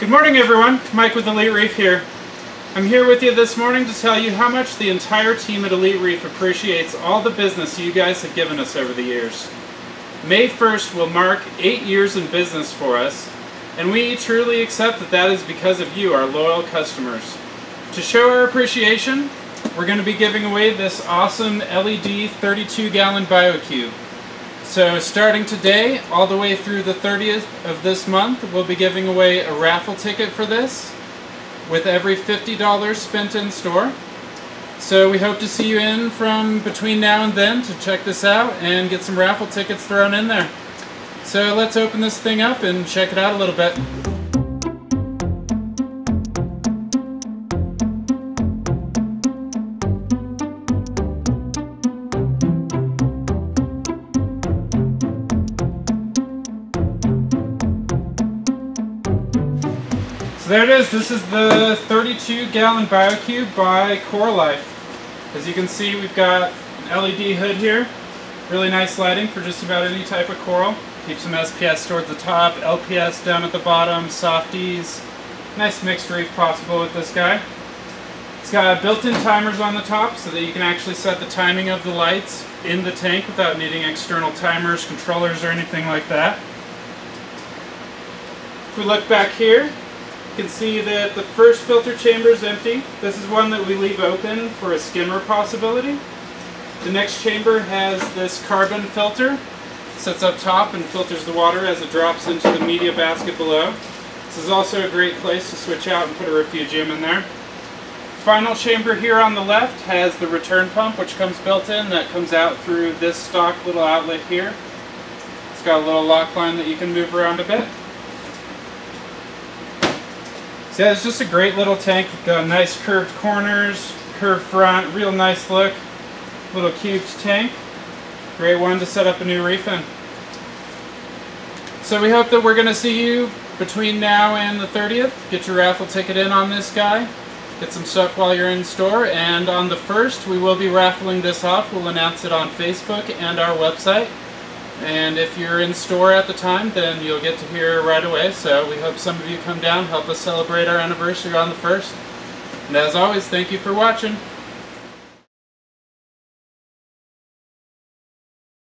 Good morning everyone, Mike with Elite Reef here. I'm here with you this morning to tell you how much the entire team at Elite Reef appreciates all the business you guys have given us over the years. May 1st will mark 8 years in business for us, and we truly accept that that is because of you, our loyal customers. To show our appreciation, we're going to be giving away this awesome LED 32 gallon BioCube. So starting today, all the way through the 30th of this month, we'll be giving away a raffle ticket for this with every $50 spent in store. So we hope to see you in from between now and then to check this out and get some raffle tickets thrown in there. So let's open this thing up and check it out a little bit. So there it is. This is the 32 gallon BioCube by Coralife. As you can see, we've got an LED hood here. Really nice lighting for just about any type of coral. Keep some SPS towards the top, LPS down at the bottom, softies. Nice mixed reef possible with this guy. It's got built-in timers on the top so that you can actually set the timing of the lights in the tank without needing external timers, controllers, or anything like that. If we look back here, you can see that the first filter chamber is empty. This is one that we leave open for a skimmer possibility. The next chamber has this carbon filter. Sits up top and filters the water as it drops into the media basket below. This is also a great place to switch out and put a refugium in there. Final chamber here on the left has the return pump which comes built in that comes out through this stock little outlet here. It's got a little lock line that you can move around a bit. So yeah, it's just a great little tank. Got nice curved corners, curved front, real nice look. Little cubed tank. Great one to set up a new reef in. So we hope that we're going to see you between now and the 30th. Get your raffle ticket in on this guy. Get some stuff while you're in store. And on the 1st, we will be raffling this off. We'll announce it on Facebook and our website. And if you're in store at the time, then you'll get to hear right away. So we hope some of you come down, help us celebrate our anniversary on the 1st. And as always, thank you for watching.